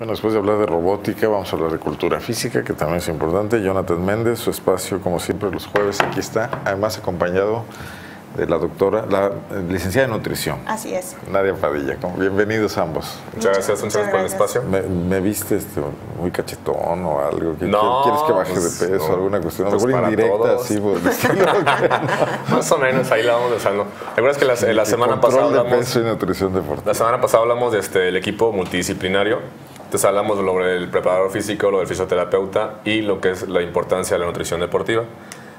Bueno, después de hablar de robótica, vamos a hablar de cultura física, que también es importante. Jonathan Méndez, su espacio, como siempre, los jueves, aquí está. Además, acompañado de la doctora, la eh, licenciada de nutrición. Así es. Nadia Padilla. Bienvenidos ambos. Muchas gracias, muchas gracias por el espacio. ¿Me, viste este, muy cachetón o algo? No, ¿Quieres que baje de pues, peso? ¿Alguna cuestión? Pues indirecta, así, por Más o menos, ahí la vamos usando. ¿Recuerdas que la, la semana pasada hablamos... de peso y nutrición deportiva. La semana pasada hablamos del este, equipo multidisciplinario. Entonces hablamos sobre el preparador físico, lo del fisioterapeuta y lo que es la importancia de la nutrición deportiva.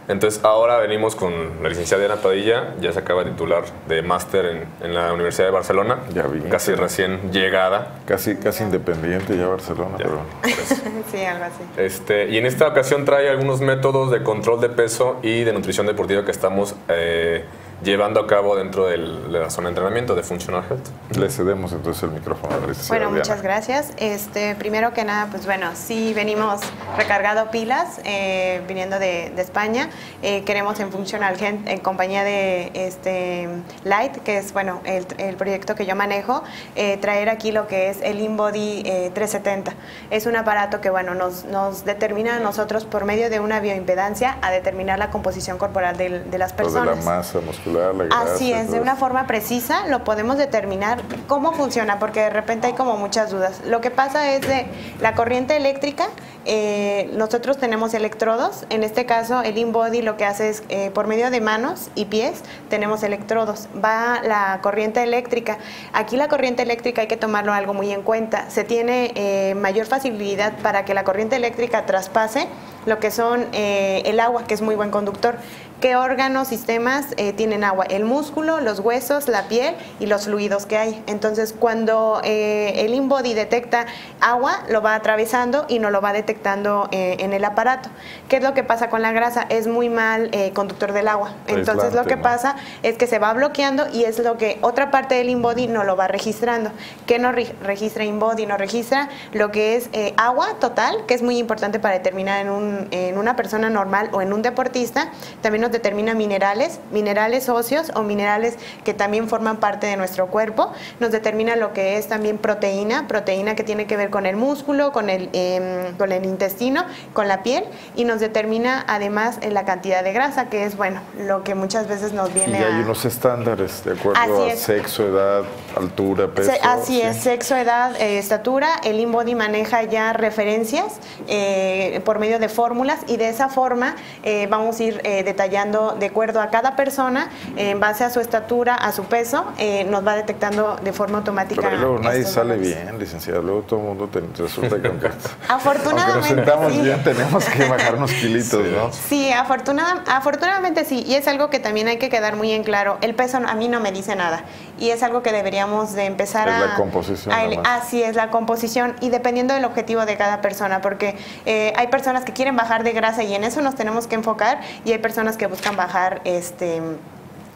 Entonces ahora venimos con la licenciada Diana Padilla, ya se acaba de titular de máster en, en, la Universidad de Barcelona, ya vi, casi recién llegada. Casi, casi independiente ya Barcelona, pero... sí, algo así. Este, y en esta ocasión trae algunos métodos de control de peso y de nutrición deportiva que estamos... Eh, llevando a cabo dentro de la zona de entrenamiento de Functional Health. Le cedemos entonces el micrófono a la Bueno, muchas gracias. Este, primero que nada, pues bueno, sí venimos recargado pilas, eh, viniendo de, España. Eh, queremos en Functional Health, en compañía de este, Light, que es bueno el, proyecto que yo manejo, eh, traer aquí lo que es el InBody 370. Es un aparato que bueno nos, nos determina a nosotros por medio de una bioimpedancia a determinar la composición corporal de, de las personas. de la masa muscular Así es, de una forma precisa lo podemos determinar cómo funciona, porque de repente hay como muchas dudas. Lo que pasa es de la corriente eléctrica, eh, nosotros tenemos electrodos, en este caso el InBody lo que hace es eh, por medio de manos y pies tenemos electrodos, va la corriente eléctrica. Aquí la corriente eléctrica hay que tomarlo algo muy en cuenta, se tiene eh, mayor facilidad para que la corriente eléctrica traspase lo que son el agua, que es muy buen conductor. ¿Qué órganos, sistemas eh, tienen agua? El músculo, los huesos, la piel y los fluidos que hay. Entonces, cuando eh, el InBody detecta agua, lo va atravesando y no lo va detectando eh, en el aparato. ¿Qué es lo que pasa con la grasa? Es muy mal conductor del agua. Entonces, lo que pasa es que se va bloqueando y es lo que otra parte del InBody no lo va registrando. ¿Qué no registra InBody? No registra lo que es agua total, que es muy importante para determinar en, un, en una persona normal o en un deportista. También determina minerales, minerales óseos o minerales que también forman parte de nuestro cuerpo. Nos determina lo que es también proteína, proteína que tiene que ver con el músculo, con el, em, con el intestino, con la piel y nos determina además la cantidad de grasa, que es bueno, lo que muchas veces nos viene y hay unos estándares de acuerdo a sexo, edad, altura, peso. así es, sexo, edad, eh, estatura. El InBody maneja ya referencias eh, por medio de fórmulas y de esa forma eh, vamos a ir detallando de acuerdo a cada persona, en base a su estatura, a su peso, eh, nos va detectando de forma automática. Pero luego nadie sale bien, licenciada. Luego todo el mundo te, resulta que afortunadamente, nos sentamos bien, tenemos que bajar unos kilitos, ¿no? Sí, afortunadamente sí. Y es algo que también hay que quedar muy en claro. El peso a mí no me dice nada. Y es algo que deberíamos de empezar es a... la composición. así es, la composición. Y dependiendo del objetivo de cada persona. Porque eh, hay personas que quieren bajar de grasa y en eso nos tenemos que enfocar. Y hay personas que buscan bajar este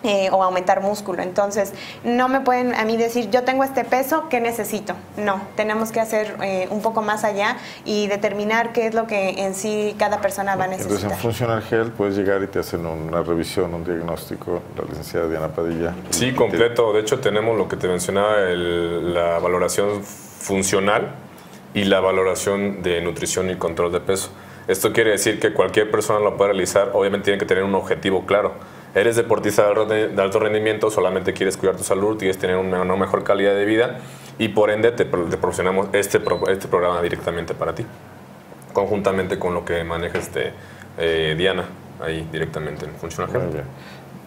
eh, o aumentar músculo. Entonces, no me pueden a mí decir, yo tengo este peso, ¿qué necesito? No, tenemos que hacer eh, un poco más allá y determinar qué es lo que en sí cada persona va a necesitar. Entonces, en Functional Health puedes llegar y te hacen una revisión, un diagnóstico, la licenciada Diana Padilla. Sí, completo. De hecho, tenemos lo que te mencionaba, la valoración funcional y la valoración de nutrición y control de peso. Esto quiere decir que cualquier persona lo puede realizar, obviamente tiene que tener un objetivo claro. Eres deportista de alto rendimiento, solamente quieres cuidar tu salud, quieres tener una, mejor calidad de vida y por ende te, proporcionamos este, este programa directamente para ti, conjuntamente con lo que maneja este, eh, Diana ahí directamente en Functional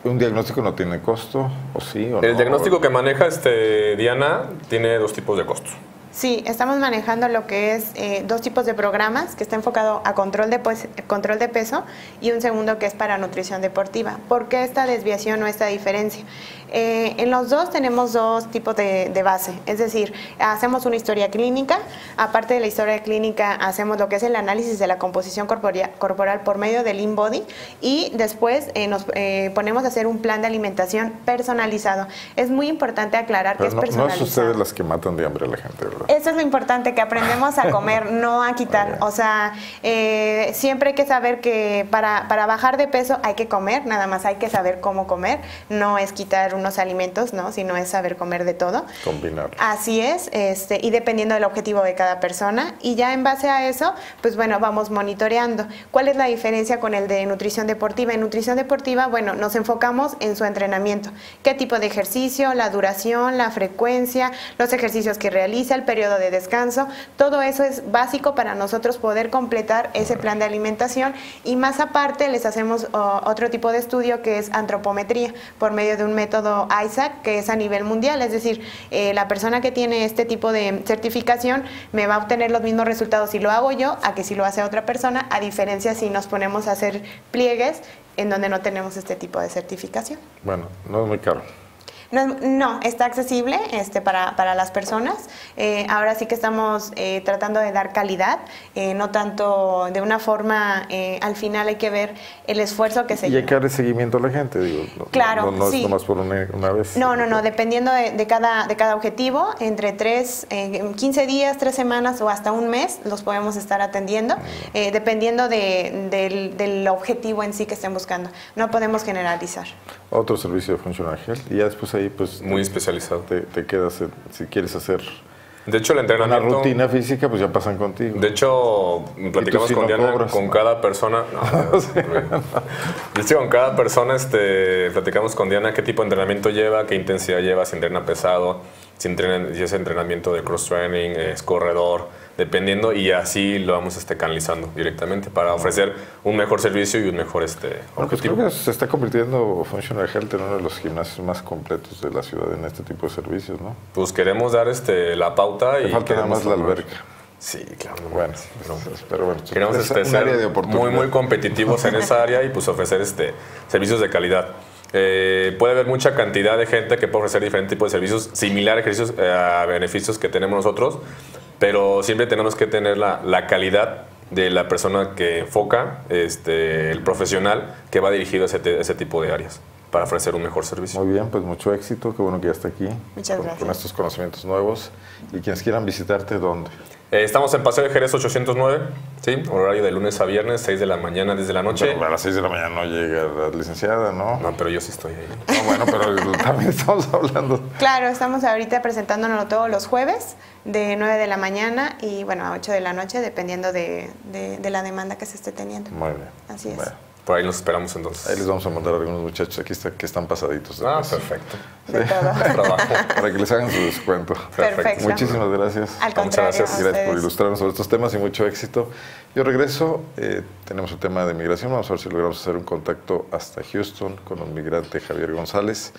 ¿Un diagnóstico no tiene costo o sí o El diagnóstico que maneja este Diana tiene dos tipos de costos. Sí, estamos manejando lo que es eh, dos tipos de programas que está enfocado a control de, control de peso y un segundo que es para nutrición deportiva. ¿Por qué esta desviación o esta diferencia? Eh, en los dos tenemos dos tipos de, base, es decir, hacemos una historia clínica, aparte de la historia clínica hacemos lo que es el análisis de la composición corporal por medio del InBody y después eh, nos ponemos a hacer un plan de alimentación personalizado. Es muy importante aclarar que es personalizado. No es ustedes las que matan de hambre a la gente, ¿verdad? Eso es lo importante, que aprendemos a comer, no a quitar. O sea, eh, siempre hay que saber que para, para bajar de peso hay que comer, nada más hay que saber cómo comer. No es quitar unos alimentos, ¿no? Sino es saber comer de todo. Combinar. Así es, este, y dependiendo del objetivo de cada persona. Y ya en base a eso, pues bueno, vamos monitoreando. ¿Cuál es la diferencia con el de nutrición deportiva? En nutrición deportiva, bueno, nos enfocamos en su entrenamiento. ¿Qué tipo de ejercicio, la duración, la frecuencia, los ejercicios que realiza, el periodo de descanso? Todo eso es básico para nosotros poder completar ese plan de alimentación y más aparte les hacemos otro tipo de estudio que es antropometría por medio de un método ISAC que es a nivel mundial, es decir, eh, la persona que tiene este tipo de certificación me va a obtener los mismos resultados si lo hago yo a que si lo hace otra persona, a diferencia si nos ponemos a hacer pliegues en donde no tenemos este tipo de certificación. Bueno, no es muy caro. No, no, está accesible este, para, para las personas. Eh, ahora sí que estamos eh, tratando de dar calidad, eh, no tanto de una forma, eh, al final hay que ver el esfuerzo que se Y hay lleva. que darle seguimiento a la gente, digo. no- Claro, No, no sí. es nomás por una, una vez. No, no, no, dependiendo de, de cada, de cada objetivo, entre tres, eh, 15 días, tres semanas o hasta un mes los podemos estar atendiendo, eh, dependiendo de- del, del objetivo en sí que estén buscando. No podemos generalizar. Otro servicio de Functional Health. Y ya después ahí, pues. Muy te- especializado. Te, te quedas, en- si quieres hacer De hecho, el una entrenamiento... rutina física, pues ya pasan contigo. De hecho, platicamos sí con no Diana, cobras? con cada persona. no, de hecho, con cada persona este, platicamos con Diana qué tipo de entrenamiento lleva, qué intensidad lleva, si entrena pesado, si, entrena, si es entrenamiento de cross-training, es corredor, dependiendo, y así lo vamos este, canalizando directamente para ofrecer un mejor servicio y un mejor este, pues objetivo. creo que se está convirtiendo Functional Health en uno de los gimnasios más completos de la ciudad en este tipo de servicios, ¿no? Pues queremos dar este, la pauta y falta nada queremos más la alberca. Sí, claro. no Bueno, mames, no. pero bueno, Queremos es este, ser área de oportunidad. muy, muy competitivos en esa área y pues ofrecer este, servicios de calidad. Eh, puede haber mucha cantidad de gente que puede ofrecer diferentes tipos de servicios ejercicios, eh, a beneficios que tenemos nosotros, pero siempre tenemos que tener la, la calidad de la persona que enfoca, este, el profesional que va dirigido a ese, ese tipo de áreas para ofrecer un mejor servicio. Muy bien, pues mucho éxito, qué bueno que ya está aquí. Muchas con, gracias. Con estos conocimientos nuevos. Y quienes quieran visitarte, ¿dónde? Eh, estamos en Paseo de Jerez 809, ¿sí? horario de lunes a viernes, 6 de la mañana, 10 de la noche. Pero a las 6 de la mañana no llega la licenciada, ¿no? No, pero yo sí estoy ahí. No, bueno, pero también estamos hablando. Claro, estamos ahorita presentándonos todos los jueves de 9 de la mañana y bueno, a 8 de la noche, dependiendo de, de- de la demanda que se esté teniendo. Muy bien. Así es. Bueno, Por ahí nos esperamos entonces. ahí les vamos a mandar a algunos muchachos aquí está, que están pasaditos. Ah, perfecto. De todo. Trabajo. Para que les hagan su descuento. Perfecto. Muchísimas gracias. Al Muchas contrario, gracias. a Gracias por ilustrarnos sobre estos temas y mucho éxito. Yo regreso, eh, tenemos el tema de migración, vamos a ver si logramos hacer un contacto hasta Houston con un migrante Javier González.